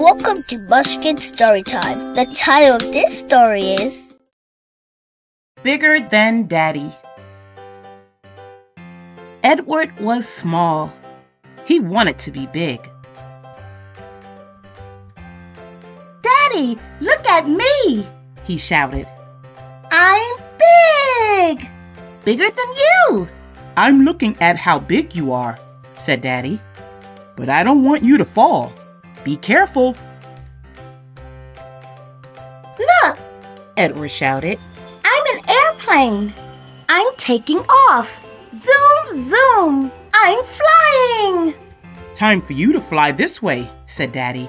Welcome to Munchkin Storytime. The title of this story is Bigger Than Daddy. Edward was small. He wanted to be big. Daddy, look at me! He shouted. I'm big! Bigger than you! I'm looking at how big you are, said Daddy. But I don't want you to fall. Be careful. Look, Edward shouted. I'm an airplane. I'm taking off. Zoom, zoom. I'm flying. Time for you to fly this way, said Daddy.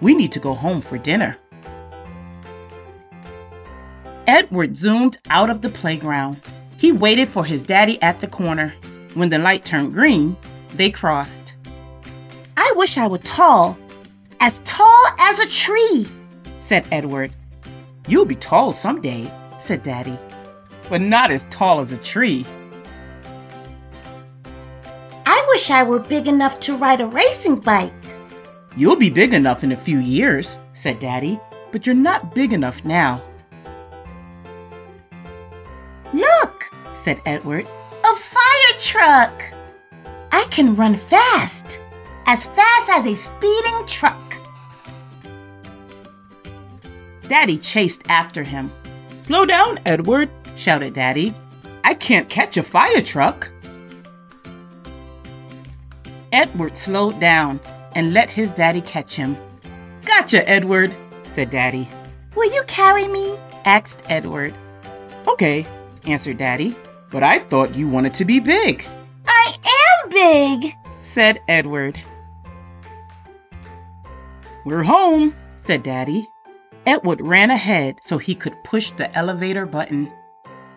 We need to go home for dinner. Edward zoomed out of the playground. He waited for his daddy at the corner. When the light turned green, they crossed. I wish I were tall, as tall as a tree, said Edward. You'll be tall someday, said Daddy, but not as tall as a tree. I wish I were big enough to ride a racing bike. You'll be big enough in a few years, said Daddy, but you're not big enough now. Look, said Edward. A fire truck! I can run fast, as fast as a speeding truck. Daddy chased after him. Slow down, Edward, shouted Daddy. I can't catch a fire truck. Edward slowed down and let his daddy catch him. Gotcha, Edward, said Daddy. Will you carry me? asked Edward. Okay, answered Daddy, but I thought you wanted to be big. I am big, said Edward. We're home, said Daddy. Edward ran ahead so he could push the elevator button.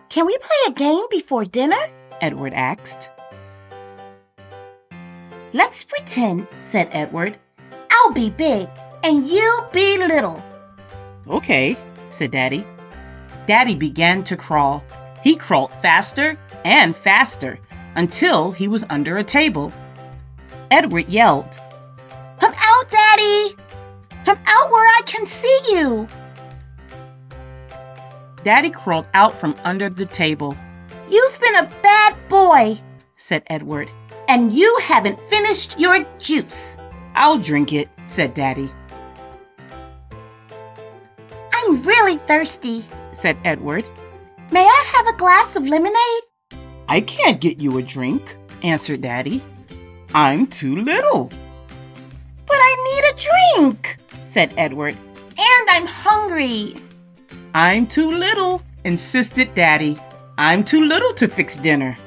Can we play a game before dinner? Edward asked. Let's pretend, said Edward. I'll be big and you'll be little. Okay, said Daddy. Daddy began to crawl. He crawled faster and faster until he was under a table. Edward yelled, Come out, Daddy! Come out where I can see you! Daddy crawled out from under the table. You've been a bad boy, said Edward. And you haven't finished your juice. I'll drink it, said Daddy. I'm really thirsty, said Edward. May I have a glass of lemonade? I can't get you a drink, answered Daddy. I'm too little. Said Edward. And I'm hungry. I'm too little, insisted Daddy. I'm too little to fix dinner.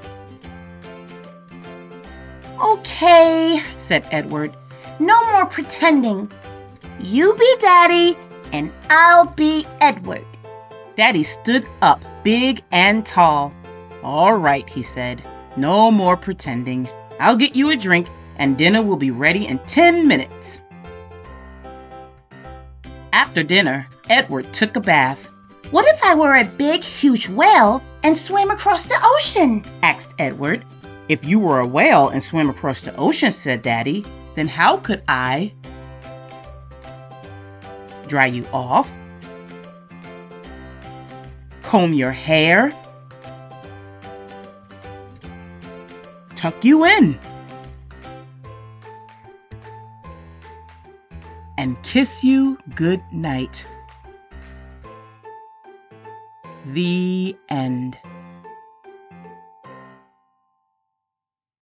Okay, said Edward. No more pretending. You be Daddy, and I'll be Edward. Daddy stood up, big and tall. All right, he said. No more pretending. I'll get you a drink, and dinner will be ready in ten minutes. After dinner, Edward took a bath. What if I were a big, huge whale and swam across the ocean? asked Edward. If you were a whale and swam across the ocean, said Daddy, then how could I dry you off? Comb your hair? Tuck you in? And kiss you good night. The end.